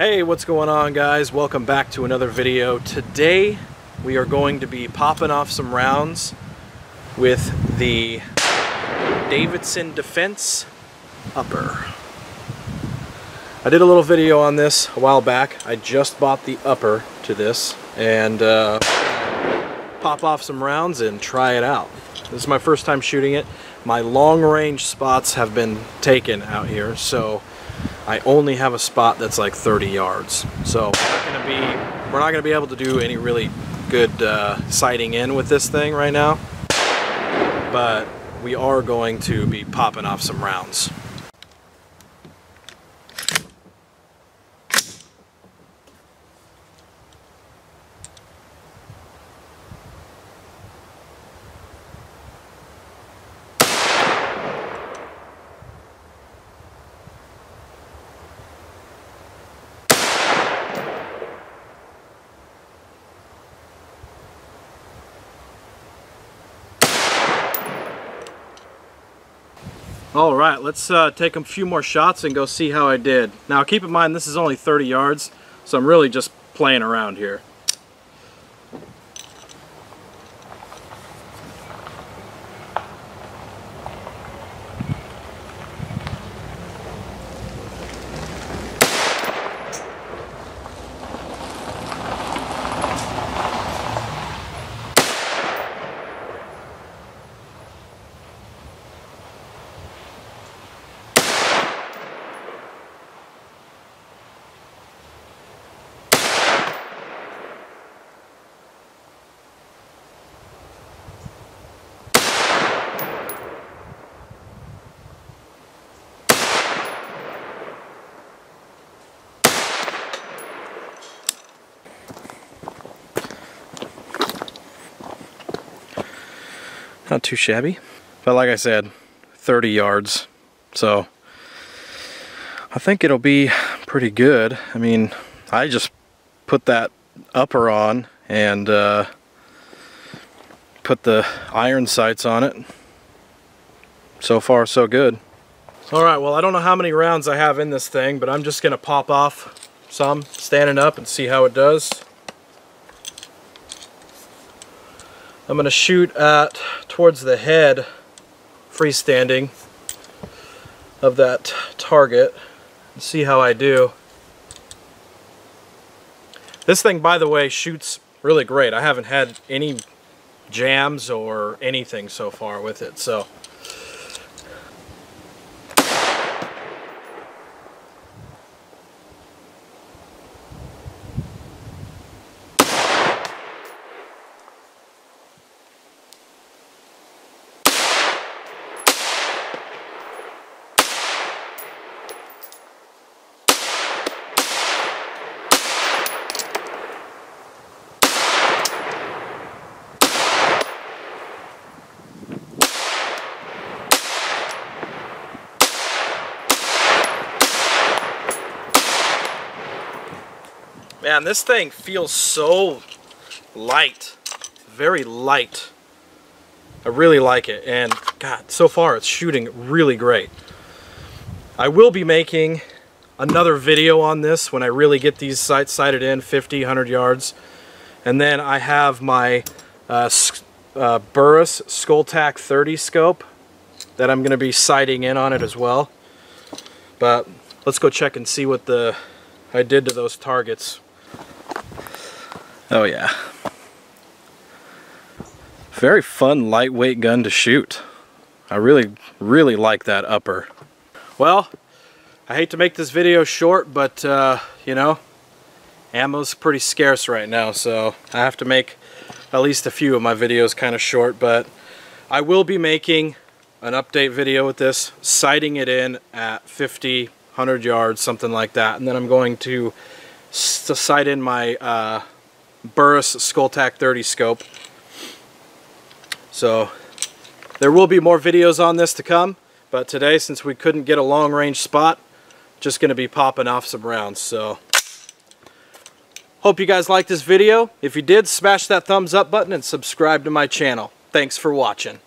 Hey, what's going on guys? Welcome back to another video. Today we are going to be popping off some rounds with the Davidson Defense Upper. I did a little video on this a while back. I just bought the upper to this and uh, pop off some rounds and try it out. This is my first time shooting it. My long range spots have been taken out here, so I only have a spot that's like 30 yards. So we're not be, we're not gonna be able to do any really good uh, sighting in with this thing right now, but we are going to be popping off some rounds. All right, let's uh, take a few more shots and go see how I did. Now keep in mind this is only 30 yards, so I'm really just playing around here. Not too shabby. But like I said, 30 yards. So I think it'll be pretty good. I mean, I just put that upper on and uh, put the iron sights on it. So far, so good. All right, well, I don't know how many rounds I have in this thing, but I'm just gonna pop off some standing up and see how it does. I'm going to shoot at towards the head freestanding of that target and see how I do. This thing, by the way, shoots really great. I haven't had any jams or anything so far with it, so Man, this thing feels so light. Very light. I really like it. And God, so far it's shooting really great. I will be making another video on this when I really get these sights sighted in 50, 100 yards. And then I have my uh, uh, Burris Skulltac 30 scope that I'm going to be sighting in on it as well. But let's go check and see what the I did to those targets. Oh yeah. Very fun lightweight gun to shoot. I really, really like that upper. Well, I hate to make this video short, but uh, you know, ammo's pretty scarce right now, so I have to make at least a few of my videos kind of short, but I will be making an update video with this, sighting it in at 50, 100 yards, something like that, and then I'm going to, to sight in my uh, Burris Skulltac 30 scope. So there will be more videos on this to come, but today since we couldn't get a long range spot, just going to be popping off some rounds. So hope you guys liked this video. If you did, smash that thumbs up button and subscribe to my channel. Thanks for watching.